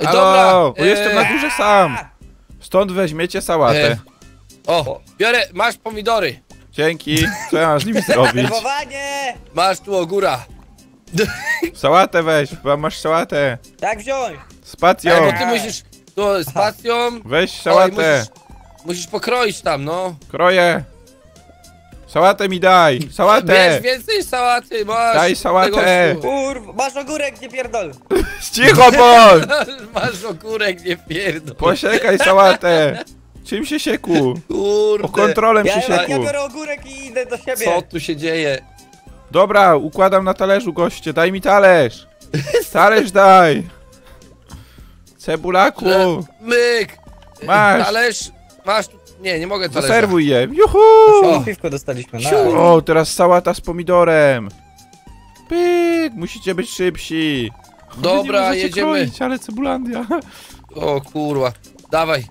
Ej, Halo, Dobra, bo jestem na górze sam. Stąd weźmiecie sałatę. E. O, biorę, masz pomidory. Dzięki. Co ja mam z nimi zrobić? Nerwowanie! Masz tu ogóra. Sałatę weź, chyba masz sałatę. Tak wziąć! Spacją. Ej, bo ty musisz, tu z pacją. Weź Oj, sałatę. musisz, musisz pokroić tam, no. Kroję. Sałatę mi daj. Sałatę. Bierz więcej sałaty, masz. Daj sałatę. tego gościu. Kurw, masz ogórek, nie pierdol! Cicho bądź. Masz ogórek, nie pierdol. Posiekaj sałatę. Czym się sieku? Kurde. O kontrolem się Ja, ja sieku. biorę ogórek i idę do siebie! Co tu się dzieje? Dobra, układam na talerzu goście. Daj mi talerz. Talerz daj. Cebulaku. Myk. Masz. Talerz. Masz. Nie, nie mogę talerza. Zaserwuj je. Juhu. O, piwko dostaliśmy, nice. O, teraz sałata z pomidorem. Pyk, musicie być szybsi. Dobra, Nie jedziemy. Kroić, ale cebulandia. O kurwa. Dawaj.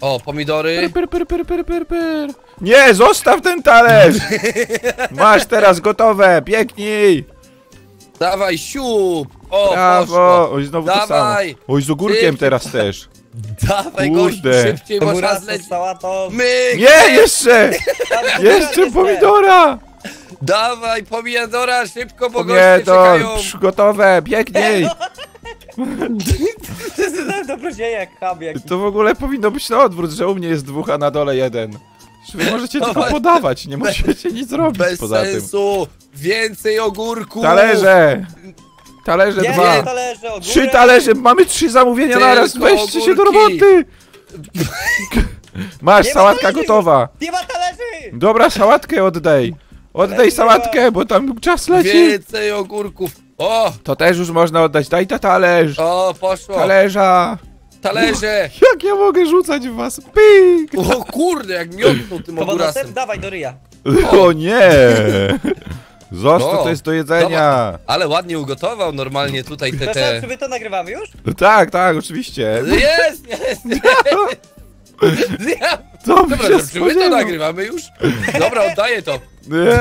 O, pomidory. Per, per, per, per, per, per. Nie, zostaw ten talerz! Masz teraz gotowe, biegnij! Dawaj, siup. O, Brawo! poszło. Oj, znowu to samo. Dawaj. Oj, z ogórkiem teraz też. Dawaj, Kurde. gościu, szybciej, To bo czas sałatą. Myk. Nie, jeszcze! Jeszcze pomidora! Dawaj, pomidora, szybko, bo Nie, goście to czekają. psz, gotowe, biegnij! Dobrodzieje jak chab, jak... To w ogóle powinno być na odwrót, że u mnie jest dwóch, a na dole jeden. Że Wy możecie tylko Dawaj. podawać, nie musicie nic robić Bez poza tym. sensu. Więcej ogórków. Talerze! Talerze Nie, dwa! nie, talerze! Trzy talerze, mamy trzy zamówienia Tylko naraz, weźcie się do ogórki. roboty! Masz, Nie ma sałatka talerzy! gotowa! Nie ma talerzy! Dobra, sałatkę oddaj! Oddaj sałatkę, bo tam czas leci! Więcej ogórków. O, To też już można oddać, daj ta talerz! o, poszło. Talerza! Talerze. Jak ja mogę rzucać w was? Pik! O kurde, jak miotnął tym ma ogórasem. dawaj do ryja. O nie! Zostaw, No. to jest do jedzenia! Ale ładnie ugotował normalnie tutaj te te... czy my to nagrywamy już? Tak, tak, oczywiście. Jest, jest, jest. Dobra, się czy my to spodziewał. nagrywamy już? Dobra, oddaję to. Nie,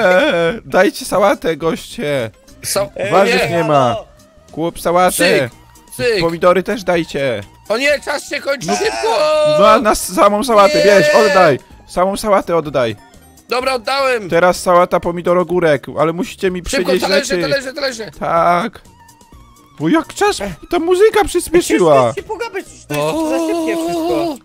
dajcie sałatę, goście! Są... Warzyw nie. nie ma. halo! Kup sałatę! Cyk, cyk. Pomidory też dajcie! O nie, czas się kończy szybko. No a na samą sałatę, Nie. bierz, oddaj! Samą sałatę oddaj. Dobra, oddałem. Teraz sałata, pomidor, ogórek, ale musicie mi Szybko, przynieść talerze, rzeczy. talerze, talerze. Tak. Bo jak czas, ta muzyka przyspieszyła. Przecież to jest- to jest za szybkie wszystko.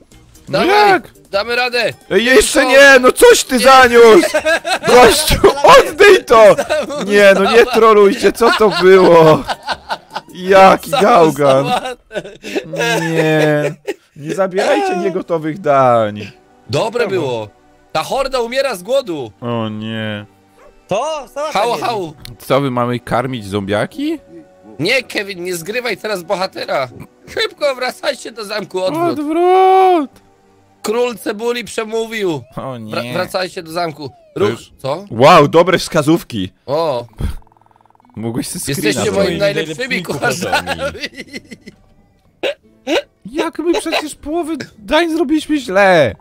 No Dawaj, jak? Damy radę. Ej, jeszcze Szybko. nie, no coś ty zaniósł! Gościu, oddaj to! Nie, no nie trolujcie, co to było? Jaki gałgan. Nie, nie zabierajcie niegotowych dań. Dobre było. Ta horda umiera z głodu. O nie. To? Sałata Hał, hał. Co, wy mamy karmić zombiaki? Nie, Kevin, nie zgrywaj teraz bohatera. Szybko wracajcie do zamku, odwrót. Odwrót! Król cebuli przemówił. O Wra nie. wracajcie do zamku. Ruch, już- co? Wow, dobre wskazówki. O, Mogłeś sobie screena jesteście moimi najlepszymi kucharzami. Jak my przecież połowy dań zrobiliśmy źle.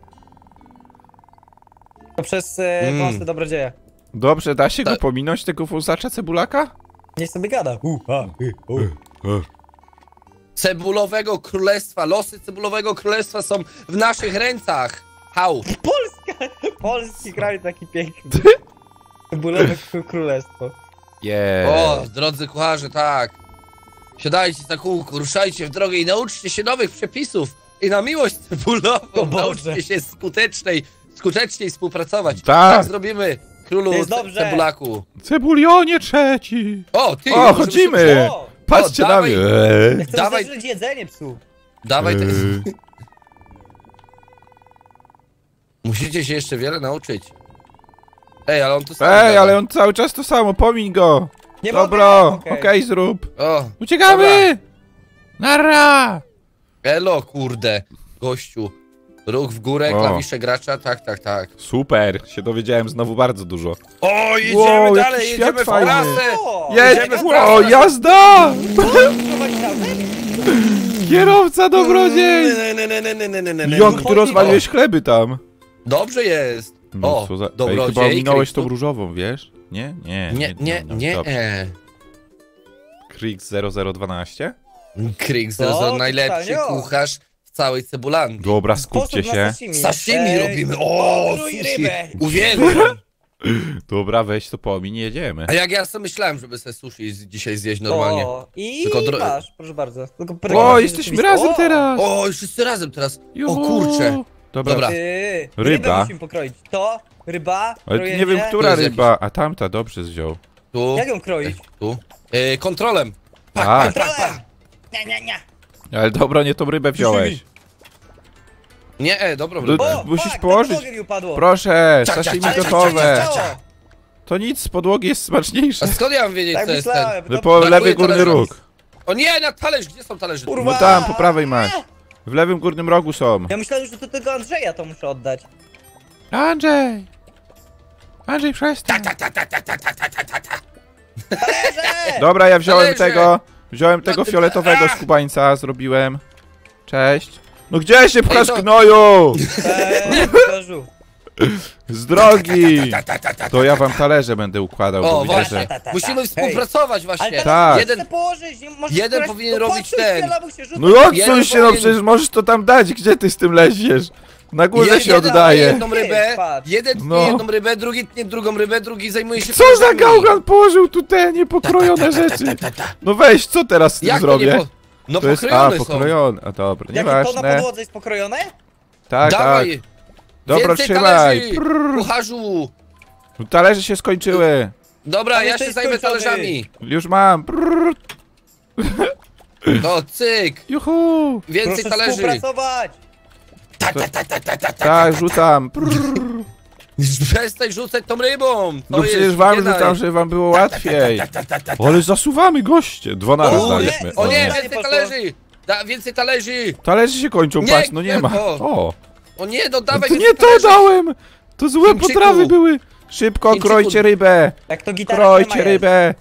To przez e, Mm. dobrodzieja. Dobrze, da się go pominąć, tego fusacza cebulaka? Niech sobie gada. U, ha, y, u. Cebulowego królestwa, losy cebulowego królestwa są w naszych rękach. Hał. Polska! Polski kraj taki piękny. Bólowe kró- królestwo. Yeah. O, drodzy kucharze, tak. Siadajcie za kółko, ruszajcie w drogę i nauczcie się nowych przepisów. I na miłość cebulową O Boże. nauczcie się skutecznej, skuteczniej współpracować. Tak. Tak zrobimy. Królu cebulaku. Cebulionie trzeci. O, ty! O, chodzimy. O! Patrzcie O, na dawaj. mnie. Ja chcę Dawaj. jedzenie psu. Dawaj, te... Eee. Musicie się jeszcze wiele nauczyć. Ej, ale on tu sam Ej, ale on cały czas to samo, pomiń go. Nie Dobro, okej, zrób. O, Uciekamy! Nara! elo, kurde, gościu. Ruch w górę, o. klawisze gracza, tak, tak, tak. Super, się dowiedziałem znowu bardzo dużo. O, jedziemy wow, dalej, jedziemy w prasę! Jedziemy w prasę! O, jazda! Kierowca dobrodziej! Jąk, ty rozwaliłeś chleby tam. Dobrze jest. No, o, za... dobrodziej. Ej, chyba ominąłeś tą różową, wiesz? Nie? Nie, nie, nie, nie. nie, nie. Krix 0012? Krix 00, najlepszy kucharz całej Cebulandii. Dobra, skupcie Sposób na się. sashimi. Sashimi Ej, robimy. O, pokrój sushi. rybę. Uwielbiam. Dobra, weź to pomiń, jedziemy. A jak ja sobie myślałem, żeby sobie sushi z- dzisiaj zjeść normalnie. O, I Tylko dro- masz, proszę bardzo. Tylko O, jesteśmy razem O, teraz! O, już wszyscy razem teraz. O Juhu. kurczę. Dobra, Dobra. Ty, Ryba. Rybę musimy pokroić. To, ryba, ale krojenie. nie wiem, która jest ryba, a tamta dobrze wziął. Tu. Jak ją kroić? Tu. E, kontrolem. Pak. Kontrolem! Nie, nie, nie. Ale dobra, nie tą rybę wziąłeś. Nie, e, dobrą rybę. O, Musisz fuck, położyć. na podłogę mi upadło. Proszę, Cia, cia, sashimi cia, cia, gotowe. cia, cia, cia. To nic, z podłogi jest smaczniejsze. A skąd ja mam wiedzieć, Tak co jest ten? myślałem. No po brakuje lewy górny talerza. róg. O nie, na talerz, gdzie są talerze? Kurwa. No tam, po prawej masz. W lewym górnym rogu są. Ja myślałem, że to tego Andrzeja to muszę oddać. Andrzej! Andrzej, przestań. Ta, ta, ta, ta, ta, ta, ta, ta, ta, ta. Talerze! Dobra, ja wziąłem Talerze. tego. Wziąłem tego ty- fioletowego skubańca, zrobiłem. Cześć. No gdzie się pchasz, to- gnoju? Eee, Bożu. Z drogi! To ja wam talerze będę układał, bo O, widzę, właśnie. że... Musimy współpracować właśnie. Tak. jeden Jeden, położyć, nie możesz jeden powinien no robić ten. bo się. No odsuń się, no przecież możesz to tam dać, gdzie ty z tym leziesz? Na górze się oddaje. jedną rybę, jeden tnie No. jedną rybę, drugi tnie drugą rybę, drugi zajmuje się Co za gałgan położył tu te niepokrojone rzeczy? No weź, co teraz z tym Jak to zrobię? po... No To jest, a, pokrojone są. pokrojone, a dobra, Jakie to na nieważne. podłodze jest pokrojone? Tak, tak. Dawaj, Dobra, więcej trzymaj. talerzy, Prrr. kucharzu. No, Talerze się skończyły. Dobra, Ale ja to się jest zajmę skończony. talerzami. Już mam. Prrr. No, cyk. Juhu. Więcej Proszę talerzy. współpracować. Ta, ta, ta, ta, ta, ta, ta. Tak, rzucam. Prrr. Przestań rzucać tą rybą. To No jest, przecież wam nie daj. rzucam, żeby wam było łatwiej. Ale zasuwamy goście. Dwa naraz O, daliśmy. nie, o nie, więcej talerzy. Da, więcej talerzy. Talerzy się kończą, Nie, patrz, no nie ma. tylko. O, O nie, no dawaj to więcej nie to talerzy. dałem. To złe Chińczyku. potrawy były. Szybko, Chińczyku. krojcie rybę. Jak to gitara Krojcie rybę.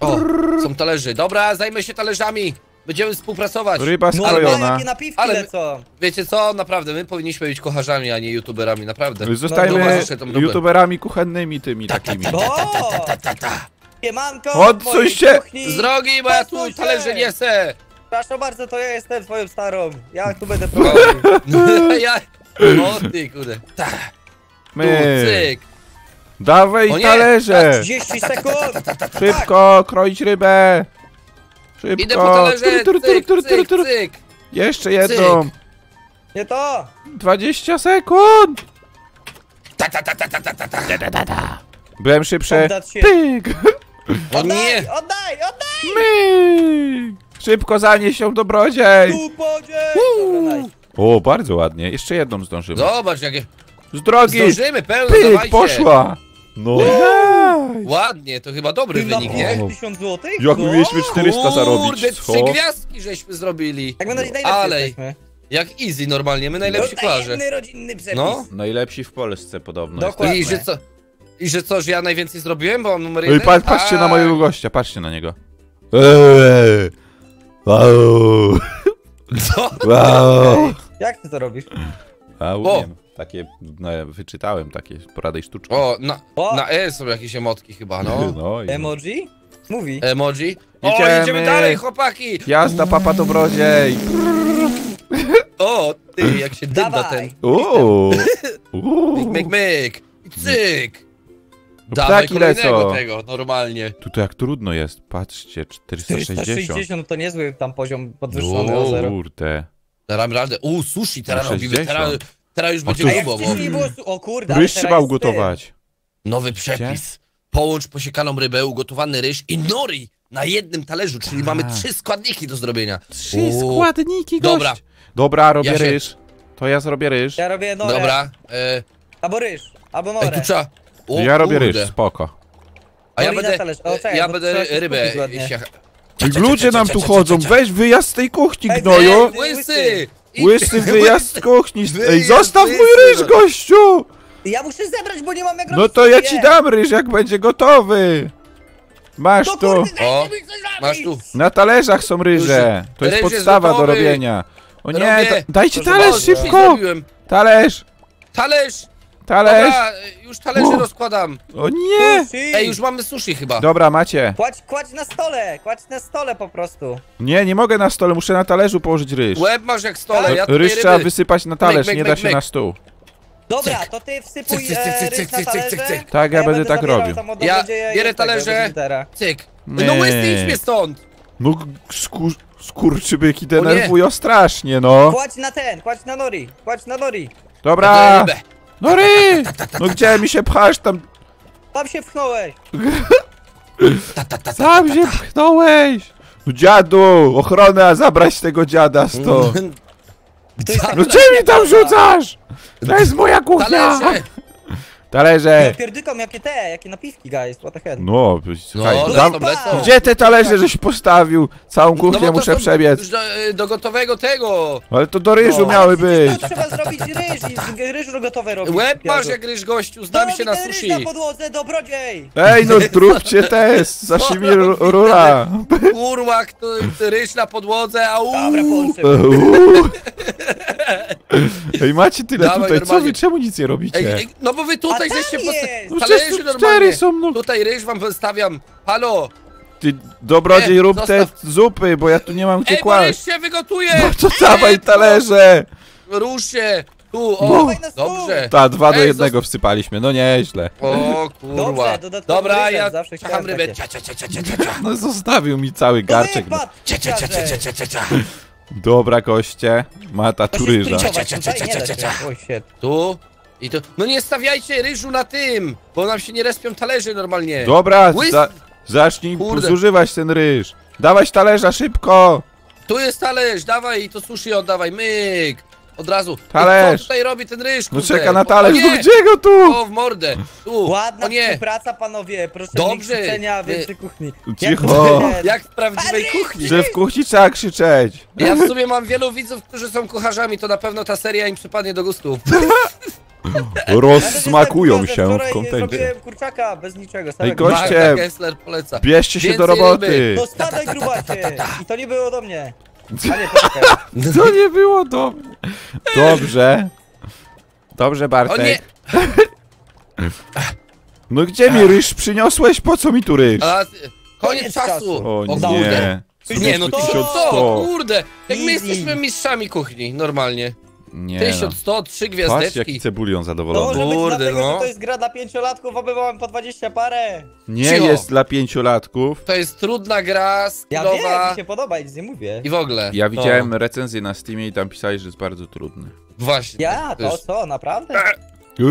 O, są talerzy. Dobra, zajmę się talerzami. Będziemy współpracować. Ryba No ale skrojona. jakie napiwki Ale- lecą. Wiecie co? Naprawdę, my powinniśmy być kucharzami, a nie youtuberami, naprawdę. No, Zostajmy rybę. youtuberami kuchennymi tymi Ta, ta, takimi. ta, ta, ta, ta, ta. Siemanko, Odsuń się! kuchni. Z drogi, bo ja tu Posłuchaj. talerzy nie chcę. Proszę bardzo, to ja jestem twoją starą. Ja tu będę prowadził. ja... O ty, kurde. Ta, tu, My. cyk. Dawaj talerze. 30 sekund. Szybko, kroić rybę. Szybko. Idę po talerze, Tur, tur, cyk, cyk, cyk. Jeszcze jedną. Nie to. 20 sekund. Ta, ta, ta, ta, ta, ta, ta, ta. Byłem szybszy. Oddać się. Pyk. O Oddaj, nie! oddaj, oddaj. My. Szybko zanieś ją dobrodziej. Nice. O, bardzo ładnie. Jeszcze jedną zdążymy. Zobacz, jakie... Z drogi. Zdążymy, pełno, Pyk, dawajcie. poszła. No. Nice. Ładnie, to chyba dobry na wynik, nie? 1000 złotych? Jak my No. mieliśmy 400 zarobić, Kurde, co? trzy gwiazdki żeśmy zrobili. My na najlepsi Ale- jesteśmy. Jak easy normalnie, my najlepsi kolarze. Tajemny rodzinny przepis. No. Najlepsi w Polsce podobno. Dokładnie. I że co... I że co, że ja najwięcej zrobiłem, bo mam numer Ej, jeden? patrz, patrzcie na Tak. mojego gościa, patrzcie na niego. Eee, wow, Co? wow. Jak ty to robisz? A O. umiem. Takie, no, wyczytałem takie porady i sztuczki. O, na, O. na E są jakieś emotki chyba, no. no i Emoji? Mówi. Emoji. O, Jedziemy. jedziemy dalej, chłopaki! Jazda papa dobrodziej. O, ty, jak się dynda Dawaj. ten. Uuu. Myk, Uuu. myk, myk. I cyk. No Dawaj ptaki kolejnego lecą. tego, normalnie. Tutaj jak trudno jest, patrzcie, 460. 460 to niezły tam poziom podwyższony o zero. Kurde. Dam radę. U, sushi teraz robimy, 60. teraz, teraz już będzie A jak grubo, bo wcześniej było... su- O kurde, ale Ryż teraz trzeba jest ugotować. nowy przepis. Połącz posiekaną rybę, ugotowany ryż i nori na jednym talerzu, czyli mamy Tak. trzy składniki do zrobienia. Trzy składniki, gość. Dobra. Dobra, robię Ja się- ryż. To ja zrobię ryż. ty. Ja robię norę. Dobra. E, Albo ryż, albo ej, norę. tu trzeba... O, Ja robię kurde. ryż, spoko. A ja Nori na będę, talerz. O, czekaj, ja bo będę trzeba się rybę... skupić ładnie. siach- Ej, Ludzie nam tu chodzą, weź wyjazd z tej kuchni, Ej, gnoju! Łysy! Łysy wyjazd z kuchni! Ej, Wyjazd, zostaw mój ryż, gościu! Ja muszę zebrać, bo nie mam jak No robić to ja ci dam ryż, jak będzie gotowy! Masz No tu! kurde, dajcie O, mi coś zrobić. Masz tu. Na talerzach są ryże! To jest Ryż jest podstawa do gotowy. robienia! O nie, Robię. da, dajcie Proszę talerz bardzo. Szybko! zrobiłem. Talerz! Talerz! Talerz! Dobra, już talerze O. rozkładam. O nie! Sushi! Ej, już mamy sushi chyba. Dobra, macie. Kładź, kładź na stole, kładź na stole po prostu. Nie, nie mogę na stole, muszę na talerzu położyć ryż. Łeb masz jak stole, ja tutaj Ryż trzeba ryby. wysypać na talerz, myk, nie myk, da się myk. na stół. Dobra, to ty wsypuj Cyk, cyk, cyk, e, cyk, ryż cyk, na cyk, cyk, talerze. cyk. Tak, a ja będę tak zabierał robił. tam od Ja dobrodzieja i bierę od tego, talerze. Cyk. Nie. No łysy, idź mnie stąd. No, skur skurczybyki denerwują strasznie, no. Kładź na ten, kładź na nori, kładź na nori. Dobra! No ry! No gdzie mi się pchasz tam? Tam się wchnąłeś. Sam się pchnąłeś! No dziadu! Ochrona, zabrać tego dziada stąd! No gdzie mi tam rzucasz? To jest moja kuchnia! Talerze. Talerze! Pierdyką, jakie te, jakie napiwki, guys, what the hell. No, słuchaj, No, dam- lecą, lecą. Gdzie te talerze żeś postawił? Całą No kuchnię to muszę są przebiec. Do, do gotowego tego. Ale to do ryżu No, miały być. To trzeba zrobić ryż ryż gotowe robić. Łeb masz jak ryż gościu, znam się na ten ryż sushi. na podłodze, dobrodziej! Ej, no zróbcie test! Sashimi ru- rura! Kurwa, ryż na podłodze, au. Dobra. Ej, macie tyle Dawaj, tutaj, co wy, czemu nic nie Ej, robicie? ej, no bo wy tutaj Żeście jest! posta- No przecież normalnie. cztery są, no. Tutaj ryż wam wystawiam. Halo. Ty, dobrodziej, Nie, rób te zostaw. zupy, bo ja tu nie mam gdzie Ej, bo kłaść. się wygotuje. No to dawaj talerze! Rusz się. Tu, o, Dawaj na stół. dobrze. Ta, dwa do Ej, jednego wsypaliśmy, no nieźle. O kurwa. Dobrze, Dobra, ryżek, ja zawsze rybę. takie. Cia, cia, cia, cia, cia, cia. No zostawił mi cały garczek. No. Cia, cia, cia, cia, cia, cia, cia, cia. Dobra, koście, mata tu ryża. Cia, cia, tutaj, cia, cia, cia. Tu. I tu. No nie stawiajcie ryżu na tym, bo nam się nie respią talerze normalnie. Dobra, Łys- za, zacznij Kurde. zużywać ten ryż. Dawać talerza, szybko! Tu jest talerz, dawaj i to sushi oddawaj, myk. Od razu. Talerz. Co tutaj robi ten ryż, No czeka na talerz, no gdzie go tu? O, w mordę. Tu. Ładna o nie. współpraca, panowie. Proszę Dobrze. nie krzyczenia, Nie. więcej kuchni. Cicho. Jak- Jak w prawdziwej Ale- kuchni. Że w kuchni trzeba krzyczeć. Ja w sumie mam wielu widzów, którzy są kucharzami, to na pewno ta seria im przypadnie do gustu. Rozsmakują Ja też się w kontencie. Zrobiłem kurczaka bez niczego. Ej, goście. Magda Gessler poleca. Bierzcie się do Więcej roboty. No spadaj grubacie! I to nie było do mnie. A nie, poczekaj. To nie było dobre. Dobrze. Dobrze, O Bartek. No gdzie mi ryż przyniosłeś? Po co mi tu ryż? A, koniec Koniec czasu! czasu. O kurde. nie. Nie, no 1100, 1100. kurde! Jak my Easy. jesteśmy mistrzami kuchni, normalnie. Nie no. 1100, trzy Patrz jaki gwiazdeczki. cebulion To zadowolony. może być Kurde, dlatego, no. że to jest gra dla pięciolatków, my mamy po 20 parę. Nie Cicho. jest dla pięciolatków. To jest trudna gra, Ja wiem, skillowa mi się podoba, nic nie mówię. i w ogóle. Ja No, widziałem recenzję na Steamie i tam pisali, że jest bardzo trudny. Właśnie. Ja, to jest- co, naprawdę? Eee,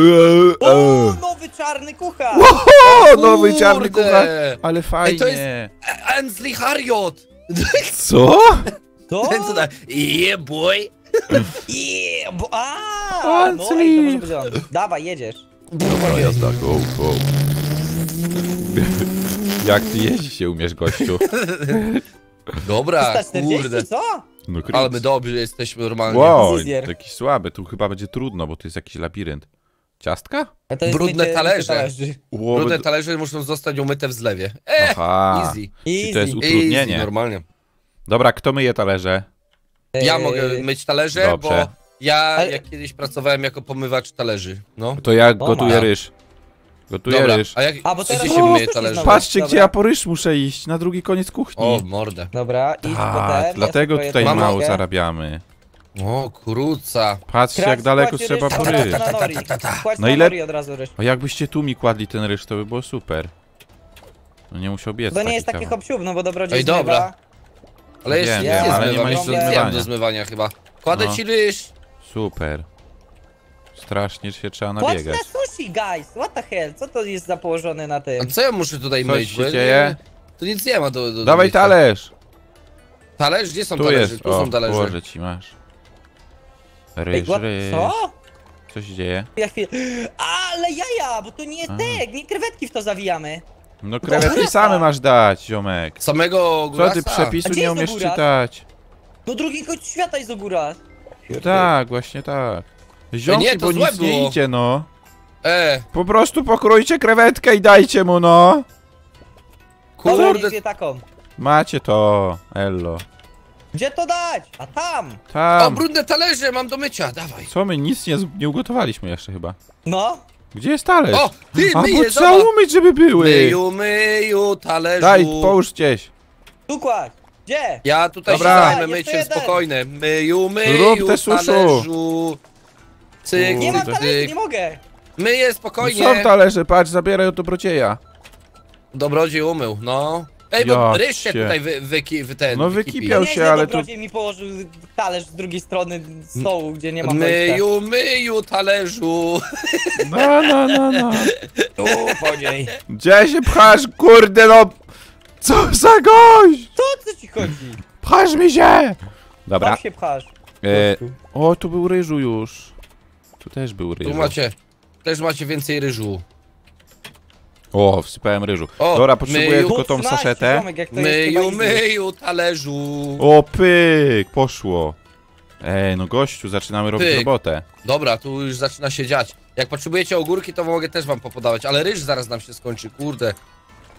O, eee. nowy czarny kucharz! O, nowy czarny Kurde. kucharz. Ale fajnie. to jest- Ainsley Harriot! Co? To? Ten co da... Yeah, boy! Yeah, bo... A, O, no, czyli- ej, to może być on. Dawaj, jedziesz. No jazda, go, go. Jak ty jeździć się umiesz, gościu? Dobra, 340, kurde. co? No Ale my dobrzy jesteśmy normalnie. Wow, Zizjer. taki słaby. Tu chyba będzie trudno, bo to jest jakiś labirynt. Ciastka? A to jest Brudne mycie- talerze. mycie talerzy. Brudne talerze muszą zostać umyte w zlewie. E, Aha. easy. Czyli to jest Easy. utrudnienie. Easy, normalnie. Dobra, kto myje talerze? Ja Eee, mogę myć talerze, Dobrze. bo ja, Ale- jak kiedyś pracowałem jako pomywacz talerzy. No. To ja gotuję ryż. Gotuję Dobra, ryż. a jak A, bo gdzie teraz się o, myje talerze? znowu. Patrzcie, Dobra. gdzie ja po ryż muszę iść, na drugi koniec kuchni. O, mordę. Dobra, idź Tak, potem. dlatego ja tutaj mało zarabiamy. O, kuruca. Patrzcie, jak daleko trzeba ryż, po ryż. na nori. Kładź No na ile- nori od razu ryż. A jakbyście tu mi kładli ten ryż, to by było super. No nie musiał biec To nie taki jest taki kawał. hop no bo dobrodziej Ej, dobra. zmywa. Ale jeszcze Wiem, nie, wiem, nie ale nie ma nic do zmywania. do zmywania chyba. Kładę No. ci ryż. Super. Strasznie się trzeba Kładź nabiegać. na sushi, guys! What the hell? Co to jest za położone na A tym? co ja muszę tutaj Coś myć? się Bo ja nie- dzieje? Tu nic nie ma do, do do Dawaj mycia. talerz! Talerz? Gdzie są Tu talerze? jest. Tu O, są talerze. położę ci, masz. Ej, Ryż, what? ryż. Co? Co się dzieje? Ja chwilę. Ale jaja, bo to nie te, nie krewetki w to zawijamy. No krewetki same masz dać, ziomek. Samego Co górasa? ty przepisu gdzie nie jest umiesz ogórak? czytać? Do drugiego świata jest do góra. Tak, właśnie tak. Ziomki, nie, to bo złe nic nie było. idzie, no. E, Po prostu pokrójcie krewetkę i dajcie mu, no. Dobra, kurde. niech taką. Macie to, ello. Gdzie to dać? A tam! O, Tam. brudne talerze mam do mycia, dawaj. Co my nic nie, z- nie ugotowaliśmy jeszcze chyba. No. Gdzie jest talerz? O, ty, A bo myję, trzeba zobacz. umyć, żeby były. Myju, myju, talerzu. Daj, połóż gdzieś. Tu kładź. Gdzie? Ja tutaj Dobra. się zajmę Jeszcze myciem, jeden. spokojne. Myju, myju, Rób te suszu. talerzu. Cyk, Nie mam cyk, talerzy, cyk. nie mogę. Myję No spokojnie. są talerze, patrz, zabieraj od dobrodzieja. Dobrodziej umył, no. Ej, bo Ja ryż się tutaj wy, wyki, wy ten, No wykipił. wykipiał się, ale dobrodziej mi położył talerz z drugiej strony stołu, gdzie nie ma wejścia. Myju, myju, talerzu. No, no, no, no. Tu, podziej. Gdzie się pchasz, kurde no? Co za gość? To o co ci chodzi? Pchasz mi się! Dobra. Tam się pchasz. E, o, tu był ryżu już. Tu też był ryżu. Tu macie, też macie więcej ryżu. O, wsypałem ryżu. O, Dobra, potrzebuję myju. tylko tą 12, saszetę. Myju, myju, talerzu. O, pyk, poszło. Ej, no gościu, zaczynamy robić Pyk. robotę. Dobra, tu już zaczyna się dziać. Jak potrzebujecie ogórki, to mogę też wam popodawać, ale ryż zaraz nam się skończy, kurde.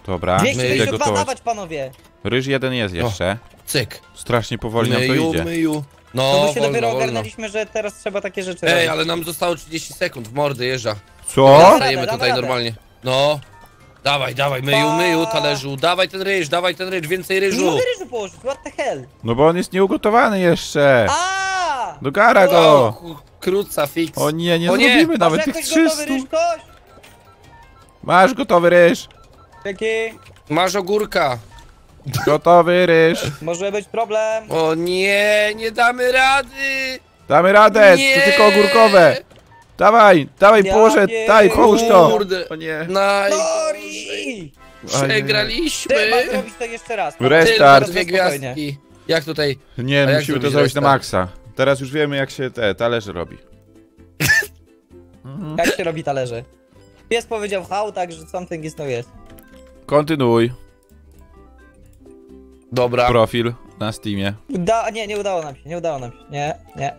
Dobra, idę 252 gotować. dawać, panowie. Ryż jeden jest jeszcze. Cyk. Strasznie powoli nam to Myju, idzie. myju. No, No bo się wolno, dopiero wolno. ogarnęliśmy, że teraz trzeba takie rzeczy Ej, robić. ale nam zostało 30 sekund, w mordy jeżdża. Co? Damy radę, tutaj damy normalnie. No. Dawaj, dawaj, myju, myju, talerzu. Dawaj ten ryż, dawaj ten ryż, więcej Nie ryżu. mogę ryżu położyć, what the hell? No bo on jest nieugotowany jeszcze. A! Do gara O, go. Krótca fix. O nie, nie O nie, zrobimy Masz nawet tych jakoś gotowy 300. ryż, koś? Masz gotowy ryż. Jaki? Masz ogórka. Gotowy ryż. Może być problem. O nie, nie damy rady. Damy radę, nie. to tylko ogórkowe. Dawaj, dawaj, Ja położę, pier- daj, połóż to. Kurde. O nie. Najgorzej. Nori! Przegraliśmy. Trzeba zrobić to jeszcze raz. Restart. Tylko dwie Spokojnie. gwiazdki. Jak tutaj? Nie, A jak musimy to zrobić zrobić na restart? maksa. Teraz już wiemy, jak się te talerze robi. Jak się robi talerze? Pies powiedział how, także something is no jest. Kontynuuj. Dobra. Profil na Steamie. Da, nie, nie udało nam się, nie udało nam się. Nie, nie.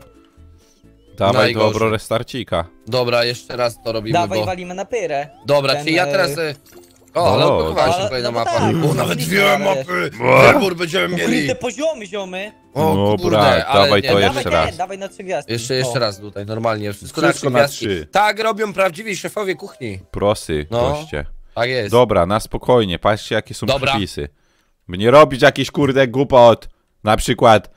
Dawaj Najgorzej. dobro restarcika. Dobra, jeszcze raz to robimy, Dawaj, bo... walimy na pyrę. Dobra, ten, czyli ja e, teraz... e, O, ale No, odblokowałeś ale- kolejna no bo mapa. tak, o, nawet no, dwie ale- mapy! Wybór będziemy mieli! poziomy, ziomy. O, No, kurde, brak, ale dawaj nie, to dawaj jeszcze dawaj raz. dawaj na trzy gwiazdki. Jeszcze, jeszcze O. raz tutaj, normalnie. Wszystko, Wszystko na na trzy trzy. gwiazdki. Tak robią prawdziwi szefowie kuchni. Prosy, No. goście. Tak jest. Dobra, na spokojnie, patrzcie jakie są Dobra. przepisy. By nie robić jakichś kurde głupot. Na przykład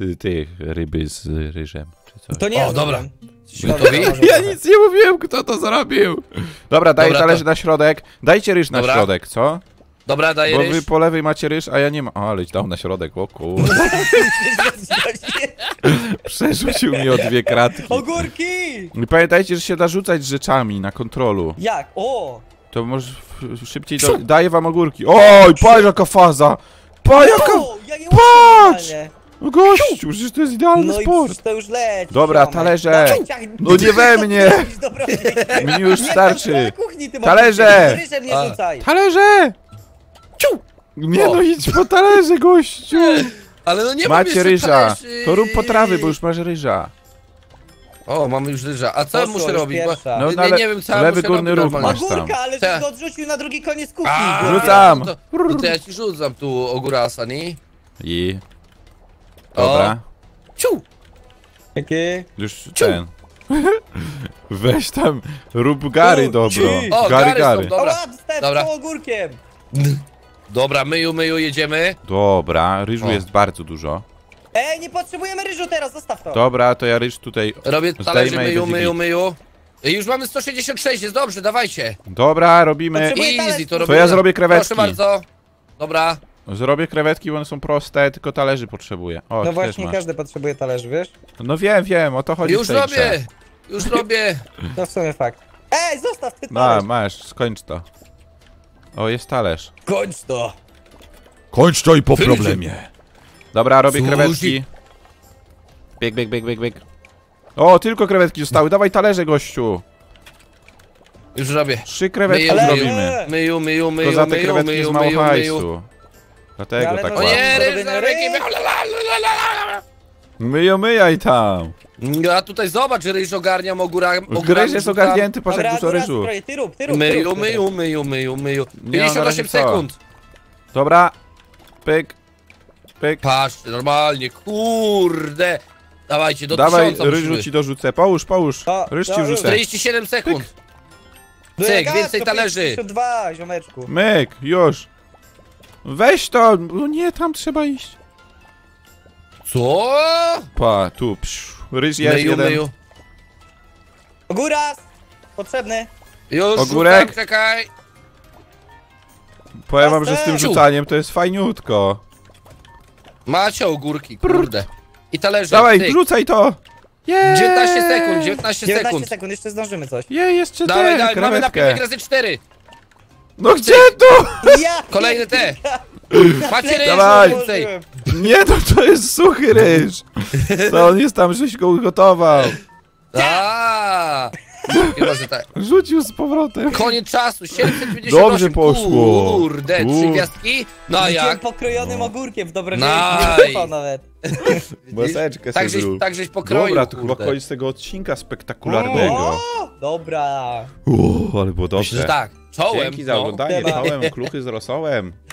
y, tych ryby z ryżem, czy coś. To nie O, dobra. Jesteśmy gotowi? Ja nic nie mówiłem, kto to zrobił. Dobra, daję Dobra, talerze to- na środek. Dajcie ryż na Dobra. środek, co? Dobra, daję Bo ryż. wy po lewej macie ryż, a ja nie mam. O, aleś dał na środek, o kurde. Przerzucił mi o dwie kratki. Ogórki! I pamiętajcie, że się da rzucać rzeczami na kontrolu. Jak? O! To może szybciej do... daję wam ogórki. Oj, patrz jaka faza! Pa jaka... O, ja je Patrz! No gościu, przecież to jest idealny No i sport. to już leci. Dobra, ziomek. talerze. Ciach- No nie we mnie. Dobra, Mnie już nie, starczy. na kuchni ty Talerze. Ryżem nie A. rzucaj. Talerze! Ciu! Nie O. no, idź po talerze, gościu! Ale no nie mam Macie jeszcze ryża. talerzy. To rób potrawy, bo już masz ryża. O, mamy już ryża. A co Poszło muszę już robić? Bo... pierwsza. No, nie, no, ale nie wiem co lewy muszę górny robić róg normalnie. masz. Ogórka, ale Tak. żeś go odrzucił na drugi koniec kuchni. A. Rzucam. No to, no to ja ci rzucam tu ogórasa, nie? I... Dobra. Ciu! Jaki? Już ten... Weź tam, rób gary dobro. O, Gary, gary są. Dobra. Dobra. Dobra. ogórkiem. Dobra, myju, myju, jedziemy. Dobra, ryżu O. jest bardzo dużo. Ej, nie potrzebujemy ryżu teraz, zostaw to. Dobra, to ja ryż tutaj... Robię talerze, myju, myju, myju. I Już mamy 166, jest dobrze, dawajcie. Dobra, robimy... Easy to To robimy. ja zrobię krewetki. Proszę bardzo. Dobra. Zrobię krewetki, bo one są proste, tylko talerzy potrzebuję. O, No właśnie, masz. każdy potrzebuje talerzy, wiesz? No wiem, wiem, o to chodzi Już w tej grze. robię. Już robię. No w sumie fakt. Ej, zostaw ty No, talerz. masz, skończ to. O, jest talerz. Kończ to. Kończ to i po Wyjdzie. problemie. Dobra, robię Sushi. krewetki. Bieg, bieg, bieg, bieg, bieg. O, tylko krewetki zostały. Dawaj talerze, gościu. Już robię. Trzy krewetki Myju, myju. zrobimy. Myju, myju, Tylko myju, za te myju, krewetki jest myju, mało myju, myju. hajsu. Dlatego Ale tak no O ładnie. nie, ryż, zarobię ryż. Myjo, myjaj tam. A tutaj zobacz, ryż ogarniam ogóra. Ryż jest ogarnięty, patrz jak dużo ryżu. Ty rób, ty rób, Myju, myju, myju, myju, myju. Nie, na razie 58 co? sekund. Dobra. Pyk. Pyk. Patrz, normalnie, kurde. Dawajcie, do Dawaj, ryżu ci dorzucę. Połóż, połóż. To- Ryż ci wrzucę. 47 sekund. No Cyk, więcej talerzy. 52, ziomeczku. Myk, już. Weź to. No nie, tam trzeba iść. Co? Pa, tu, psz. Ryż jest Myju, jeden. myju. Ogóras! Potrzebny. Już Ogórek? rzucam, czekaj. Powiem wam, że z tym Ciu. rzucaniem to jest fajniutko. Macie ogórki, kurde. I talerze, Dawaj, cyk. wrzucaj to. Jej. 19 sekund, 19 19 sekund. sekund, jeszcze zdążymy coś. Jej, jeszcze Dawaj, dawaj, mamy na krewetkę. pięć razy 4. No gdzie to? Ja! Kolejne te. Macie ryż Dawaj. więcej. Nie, no to jest suchy ryż. To on jest tam, żeś go ugotował. Aaa. Chyba, że tak. Rzucił z powrotem. Koniec czasu, 758. Dobrze poszło. Kurde, trzy Kur- gwiazdki. No Rzuciłem jak? pokrojonym ogórkiem w dobre Nice. nie nawet. Maseczkę Tak sobie żeś, zrób. tak żeś pokroił, Dobra, to chyba kurde. koniec tego odcinka spektakularnego. O, dobra. Uuu, ale było Myślę, że dobrze. tak. Czołem. Dzięki za no. oglądanie. Czołem, kluchy z rosołem.